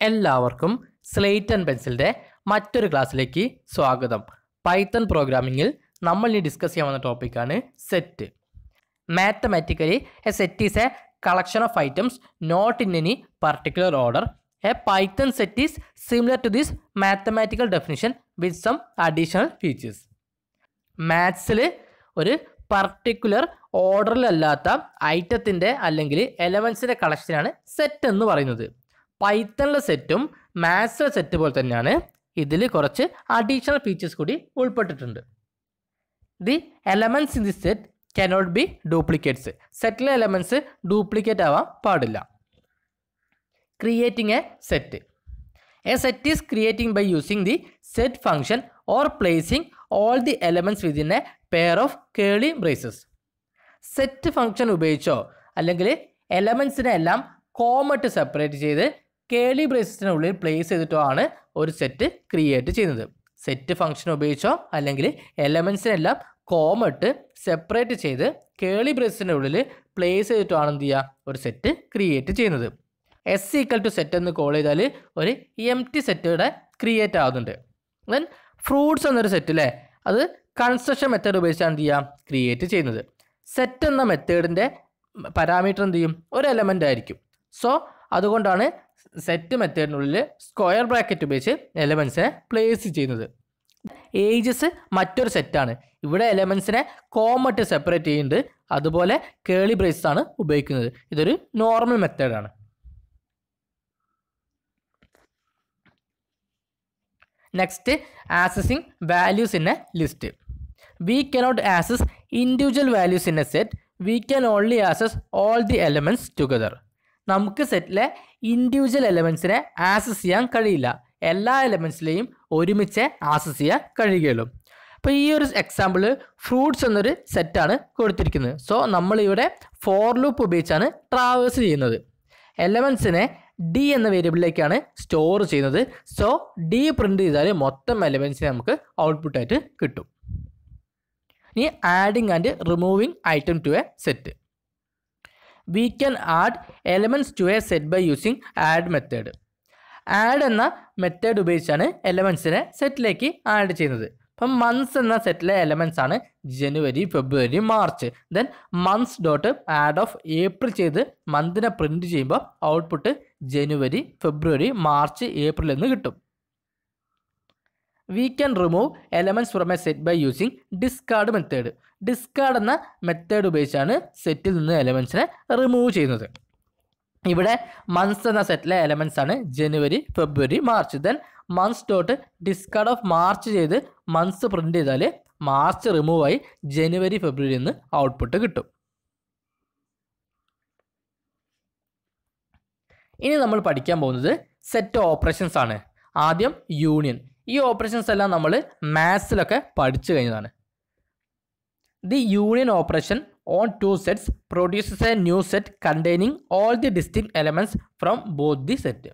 എല്ലാവർക്കും slate and പെൻസിലിന്റെ മറ്റൊരു ക്ലാസ്സിലേക്ക് സ്വാഗതം. പൈത്തൺ പ്രോഗ്രാമിങ്ങിൽ നമ്മൾ ഇനി ഡിസ്കസ് ചെയ്യാൻ വന്ന ടോപ്പിക്കാണ് set mathematically a set is a collection of items not in any particular order a Python set is similar to this mathematical definition with some additional features മാത്സിൽ ഒരു particular ഓർഡറിലല്ലാത്ത ഐറ്റത്തിന്റെ അല്ലെങ്കിൽ എലമെൻസിന്റെ കളക്ഷനാണ് സെറ്റ് എന്ന് പറയുന്നത്. പൈത്തണിലെ സെറ്റും മാത്സിലെ സെറ്റ് പോലെ തന്നെയാണ് ഇതിൽ കുറച്ച് അഡീഷണൽ ഫീച്ചേഴ്സ് കൂടി ഉൾപ്പെട്ടിട്ടുണ്ട്. The elements in the set cannot be duplicates സെറ്റിലെ എലമെന്റ്സ് ഡ്യൂപ്ലിക്കേറ്റ് ആവാൻ പാടില്ല. Creating a set a set is creating by using the set function or placing all the elements within a pair of curly braces set function ഉപയോഗിച്ചോ? അല്ലെങ്കിൽ എലമെൻസിനെ എല്ലാം കോമട്ട് separate ചെയ്ത് കേളി ബ്രേസസിനുള്ളിൽ place ചെയ്തിട്ടോ ആണ് ഒരു സെറ്റ് ക്രിയേറ്റ് ചെയ്യുന്നത്. സെറ്റ് ഫംഗ്ഷൻ ഉപയോഗിച്ചോ? അല്ലെങ്കിൽ എലമെൻസിനെല്ലാം കോമട്ട് സെപ്പറേറ്റ് ചെയ്ത് കേളി ബ്രേസസിന്റെ ഉള്ളിൽ പ്ലേസ് ചെയ്തിട്ടോ ആണ് എന്ത് ചെയ്യുക? ഒരു സെറ്റ് ക്രിയേറ്റ് ചെയ്യുന്നത്. എസ് ഈക്വൽ ടു സെറ്റ് എന്ന് കോൾ ചെയ്താൽ ഒരു എം ടി സെറ്റ് ഇവിടെ ക്രിയേറ്റ് ആവുന്നുണ്ട്. ദെൻ ഫ്രൂട്ട്സ് എന്നൊരു സെറ്റ് അല്ലേ അത് കൺസ്ട്രക്ഷൻ മെത്തേഡ് ഉപയോഗിച്ചാണ് എന്ത് ചെയ്യുക? ക്രിയേറ്റ് ചെയ്യുന്നത്. സെറ്റ് എന്ന മെത്തേഡിന്റെ പാരാമീറ്റർ എന്ത് ചെയ്യും? ഒരു എലമെന്റ് ആയിരിക്കും. സോ അതുകൊണ്ടാണ് സെറ്റ് മെത്തേഡിനുള്ളിൽ സ്ക്വയർ ബ്രാക്കറ്റ് ഉപയോഗിച്ച് എലമെൻസിനെ പ്ലേസ് ചെയ്യുന്നത്. ഏജസ് മറ്റൊരു സെറ്റാണ് ഇവിടെ എലമെൻസിനെ കോമട്ട് സെപ്പറേറ്റ് ചെയ്യുന്നുണ്ട്. അതുപോലെ കേളി ബ്രേസ് ആണ് ഉപയോഗിക്കുന്നത്. ഇതൊരു നോർമൽ മെത്തേഡാണ് next accessing values in a list we cannot access individual values in a set we can only access all the elements together നമുക്ക് സെറ്റിലെ ഇൻഡിവിജ്വൽ എലമെൻസിനെ ആക്സസ് ചെയ്യാൻ കഴിയില്ല. എല്ലാ എലമെൻസിലെയും ഒരുമിച്ച് ആക്സസ് ചെയ്യാൻ കഴിയുകയുള്ളൂ. അപ്പോൾ ഈ ഒരു എക്സാമ്പിൾ ഫ്രൂട്ട്സ് എന്നൊരു സെറ്റാണ് കൊടുത്തിരിക്കുന്നത്. സോ നമ്മളിവിടെ ഫോർ ലൂപ്പ് ഉപയോഗിച്ചാണ് ട്രാവേഴ്സ് ചെയ്യുന്നത്. എലമെൻസിനെ ഡി എന്ന വേരിയബിളിലേക്കാണ് സ്റ്റോർ ചെയ്യുന്നത്. സോ ഡി പ്രിന്റ് ചെയ്താൽ മൊത്തം എലമെൻസിനെ നമുക്ക് ഔട്ട്പുട്ടായിട്ട് കിട്ടും. ഇനി adding and removing item to a set we can add elements to a set by using add method add എന്ന മെത്തേഡ് ഉപയോഗിച്ചാണ് എലമെൻസിനെ സെറ്റിലേക്ക് ആഡ് ചെയ്യുന്നത്. അപ്പം മന്ത്സ് എന്ന സെറ്റിലെ എലമെൻസ് ആണ് January February March then months dot add of April ചെയ്ത് മന്തിനെ പ്രിന്റ് ചെയ്യുമ്പോൾ output January February March April എന്ന് കിട്ടും. We can remove elements from a set by using discard method discard എന്ന മെത്തേഡ് ഉപയോഗിച്ചാണ് സെറ്റിൽ നിന്ന് എലമെന്റ്സിനെ റിമൂവ് ചെയ്യുന്നത്. ഇവിടെ മന്ത്സ് എന്ന സെറ്റിലെ എലമെന്റ്സ് ആണ് January February March then months dot discard of March ചെയ്ത് മന്ത്സ് പ്രിന്റ് ചെയ്താൽ മാർച്ച് റിമൂവ് ആയി ജനുവരി ഫെബ്രുവരി എന്ന് ഔട്ട്പുട്ട് കിട്ടും. ഇനി നമ്മൾ പഠിക്കാൻ പോകുന്നത് സെറ്റ് ഓപ്പറേഷൻസ് ആണ്. ആദ്യം യൂണിയൻ ഈ ഓപ്പറേഷൻസ് എല്ലാം നമ്മൾ മാത്സിലൊക്കെ പഠിച്ചു കഴിഞ്ഞതാണ്. The union operation on two sets produces a new set containing all the distinct elements from both the set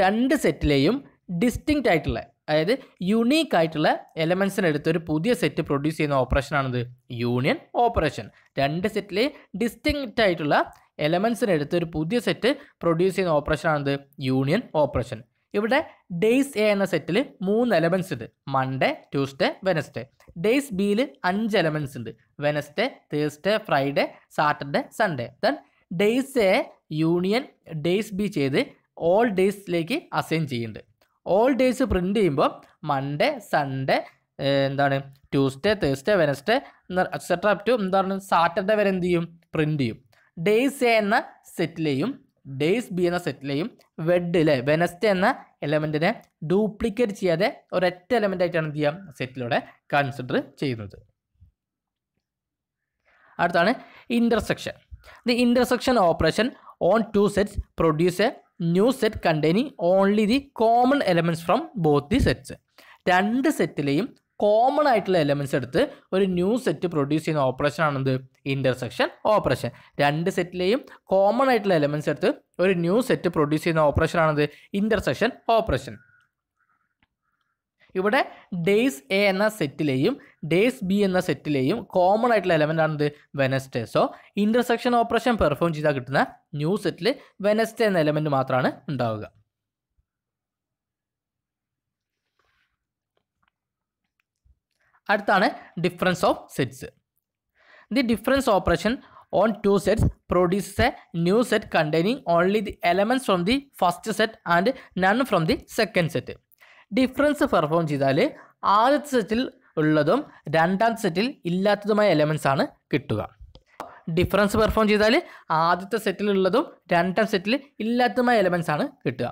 രണ്ട് സെറ്റിലെയും ഡിസ്റ്റിങ് ആയിട്ടുള്ള അതായത് യുണീക്ക് ആയിട്ടുള്ള എലമെൻസിന് എടുത്ത് ഒരു പുതിയ സെറ്റ് പ്രൊഡ്യൂസ് ചെയ്യുന്ന ഓപ്പറേഷനാണിത് യൂണിയൻ ഓപ്പറേഷൻ രണ്ട് സെറ്റിലെ ഡിസ്റ്റിങ്റ്റ് ആയിട്ടുള്ള എലമെൻസിന് എടുത്ത് ഒരു പുതിയ സെറ്റ് പ്രൊഡ്യൂസ് ചെയ്യുന്ന ഓപ്പറേഷനാണിത് യൂണിയൻ ഓപ്പറേഷൻ ഇവിടെ ഡേയ്സ് എ എന്ന സെറ്റിൽ മൂന്ന് എലമെൻസ് ഉണ്ട്. മൺഡേ ട്യൂസ്ഡേ വെനസ്ഡേ ഡേയ്സ് ബിയിൽ അഞ്ച് എലമെൻസ് ഉണ്ട്. Wednesday Thursday Friday Saturday Sunday then days A union days B ചെയ്ത് ഓൾ ഡേയ്സിലേക്ക് അസൈൻ ചെയ്യുന്നുണ്ട്. ഓൾ ഡേയ്സ് പ്രിന്റ് ചെയ്യുമ്പോൾ മൺഡേ സൺഡേ എന്താണ്? Tuesday Thursday Wednesday etcetera to എന്താണ്? സാറ്റർഡേ വരെ എന്ത് ചെയ്യും? പ്രിന്റ് ചെയ്യും. ഡേയ്സ് എ എന്ന സെറ്റിലെയും ഡേയ്സ് ബി എന്ന സെറ്റിലെയും വെഡ് അല്ലേ വെനസ്ഡേ എന്ന എലമെന്റിനെ ഡ്യൂപ്ലിക്കേറ്റ് ചെയ്യാതെ ഒരൊറ്റ എലമെന്റ് ആയിട്ടാണ് എന്ത് ചെയ്യുക സെറ്റിലൂടെ കൺസിഡർ ചെയ്യുന്നത്. അടുത്താണ് intersection the intersection operation on two sets produce a new set containing only the common elements from both the sets രണ്ട് സെറ്റിലെയും കോമൺ ആയിട്ടുള്ള എലമെൻസ് എടുത്ത് ഒരു ന്യൂ സെറ്റ് പ്രൊഡ്യൂസ് ചെയ്യുന്ന ഓപ്പറേഷൻ ആണെന്ത്? ഇന്റർസെക്ഷൻ ഓപ്പറേഷൻ രണ്ട് സെറ്റിലെയും കോമൺ ആയിട്ടുള്ള എലമെൻസ് എടുത്ത് ഒരു ന്യൂ സെറ്റ് പ്രൊഡ്യൂസ് ചെയ്യുന്ന ഓപ്പറേഷൻ ആണെന്ത്? ഇന്റർസെക്ഷൻ ഓപ്പറേഷൻ ഇവിടെ ഡേയ്സ് എ എന്ന സെറ്റിലെയും ഡേയ്സ് ബി എന്ന സെറ്റിലെയും കോമൺ ആയിട്ടുള്ള element ആണെന്ത്? Wednesday so intersection operation perform ചെയ്താൽ കിട്ടുന്ന ന്യൂ സെറ്റിൽ വെനസ്ഡേ എന്ന എലമെന്റ് മാത്രമാണ് ഉണ്ടാവുക. അടുത്താണ് difference of sets the difference operation on two sets produces a new set containing only the elements from the first set and none from the second set difference perform ചെയ്താൽ ആദ്യത്തെ സെറ്റിൽ ഉള്ളതും രണ്ടാമത്തെ സെറ്റിൽ ഇല്ലാത്തതുമായ elements ആണ് കിട്ടുക. Difference perform ചെയ്താൽ ആദ്യത്തെ സെറ്റിലുള്ളതും രണ്ടാം സെറ്റിൽ ഇല്ലാത്തതുമായ elements ആണ് കിട്ടുക.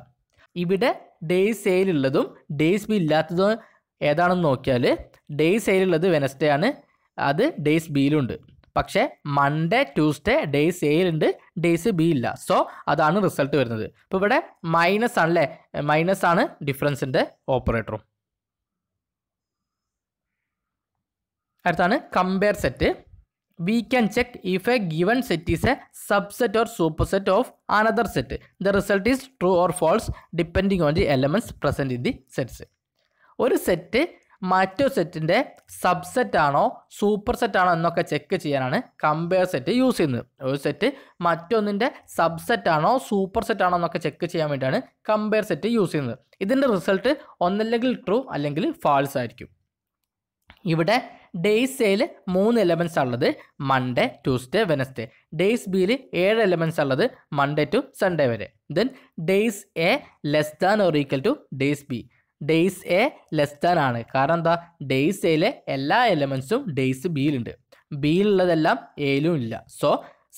ഇവിടെ ഡേയ്സ് എയിലുള്ളതും ഡേയ്സ് ബി ഇല്ലാത്തതും ഏതാണെന്ന് നോക്കിയാൽ ഡേയ്സ് എയിലുള്ളത് വെനസ്ഡേ ആണ്. അത് ഡേയ്സ് ബിയിലുണ്ട് പക്ഷേ മൺഡേ ട്യൂസ്ഡേ ഡേയ്സ് എയിലുണ്ട് ഡേയ്സ് ബി ഇല്ല. സോ അതാണ് റിസൾട്ട് വരുന്നത്. ഇപ്പോൾ ഇവിടെ മൈനസ് ആണല്ലേ? മൈനസ് ആണ് ഡിഫറൻസിന്റെ ഓപ്പറേറ്ററും അടുത്താണ് compare set we can check if a given set is a subset or super set of another set the result is true or false depending on the elements present in the sets ഒരു set മറ്റൊരു സെറ്റിന്റെ subset ആണോ super set ആണോ എന്നൊക്കെ check ചെയ്യാനാണ് compare set use ചെയ്യുന്നത്. ഒരു set മറ്റൊന്നിന്റെ സബ്സെറ്റ് ആണോ സൂപ്പർ സെറ്റ് ആണോ എന്നൊക്കെ ചെക്ക് ചെയ്യാൻ വേണ്ടിയാണ് കമ്പയർ സെറ്റ് യൂസ് ചെയ്യുന്നത്. ഇതിന്റെ റിസൾട്ട് ഒന്നല്ലെങ്കിൽ ട്രൂ അല്ലെങ്കിൽ ഫാൾസ് ആയിരിക്കും. ഇവിടെ ഡേയ്സ് എയിൽ മൂന്ന് എലമെൻസ് ഉള്ളത് മൺഡേ ട്യൂസ്ഡേ വെനസ്ഡേ ഡേയ്സ് ബിയിൽ ഏഴ് എലമെൻസ് ഉള്ളത് മൺഡേ ടു സൺഡേ വരെ. Then days A less than or equal to days B days A less than ആണ്. കാരണം എന്താ? ഡേയ്സ് എയിലെ എല്ലാ എലമെൻസും ഡേയ്സ് ബിയിലുണ്ട് ബിയിലുള്ളതെല്ലാം എയിലും ഇല്ല. So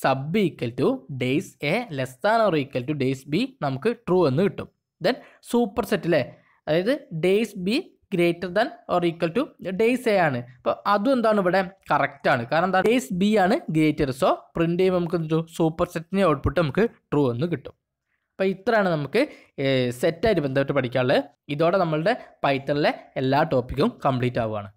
sub equal to days A less than or equal to days B നമുക്ക് ട്രൂ എന്ന് കിട്ടും. ദെൻ സൂപ്പർ സെറ്റിലെ അതായത് days B greater than or equal to days A ആണ്. അപ്പോൾ അതും എന്താണ് ഇവിടെ കറക്റ്റ് ആണ്. കാരണം എന്താ? ഡേയ്സ് ബി ആണ് ഗ്രേറ്റർ സോ പ്രിന്റ് ചെയ്യുമ്പോൾ നമുക്ക് സൂപ്പർ സെറ്റിന്റെ ഔട്ട്പുട്ട് നമുക്ക് ട്രൂ എന്ന് കിട്ടും. അപ്പോൾ ഇത്രയാണ് നമുക്ക് സെറ്റായിട്ട് ബന്ധപ്പെട്ട് പഠിക്കാനുള്ളത്. ഇതോടെ നമ്മളുടെ പൈത്തണിലെ എല്ലാ ടോപ്പിക്കും കംപ്ലീറ്റ് ആവുകയാണ്.